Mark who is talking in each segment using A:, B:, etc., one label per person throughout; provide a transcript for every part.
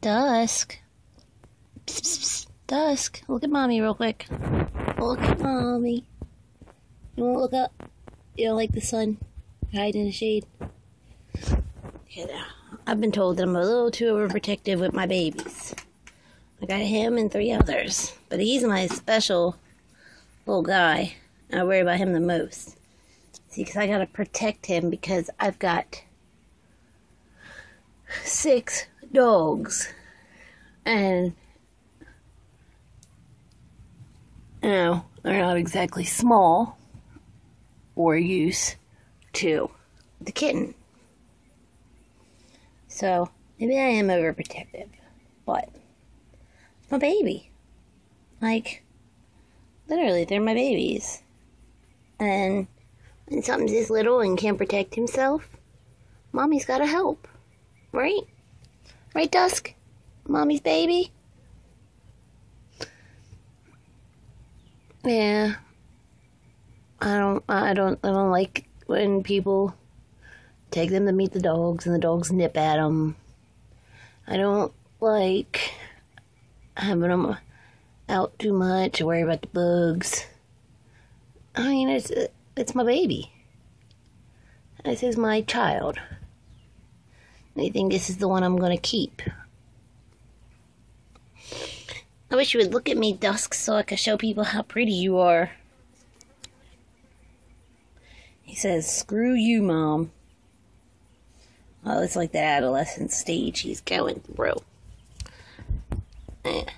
A: Dusk. Psst, psst, psst. Dusk. Look at mommy real quick. Look at mommy. You won't look up. You don't like the sun. Hide in the shade. Now. I've been told that I'm a little too overprotective with my babies. I got him and three others, but he's my special little guy. I worry about him the most. See, because I gotta protect him because I've got six dogs, and you know they're not exactly small or use to the kitten. So maybe I am overprotective, but it's my baby. Like literally, they're my babies, and when something's this little and can't protect himself, mommy's gotta help, right? Right, Dusk? Mommy's baby? Yeah. I don't I don't I don't like when people take them to meet the dogs and the dogs nip at them. I don't like having them out too much or worry about the bugs. I mean, it's it's my baby. This is my child. I think this is the one I'm gonna keep. I wish you would look at me, Dusk, so I could show people how pretty you are. He says, Screw you, Mom. Oh, it's like that adolescent stage he's going through. And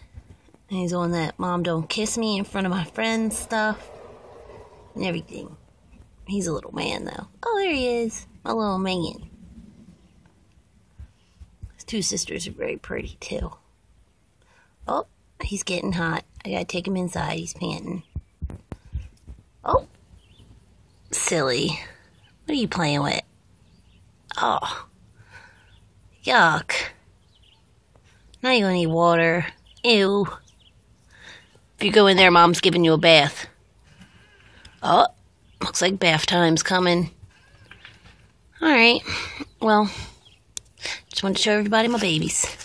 A: he's on that mom don't kiss me in front of my friends stuff and everything. He's a little man, though. Oh, there he is. My little man. Two sisters are very pretty, too. Oh, he's getting hot. I gotta take him inside. He's panting. Oh, silly. What are you playing with? Oh, yuck. Now you're gonna need water. Ew. If you go in there, mom's giving you a bath. Oh, looks like bath time's coming. Alright, well, just wanted to show everybody my babies.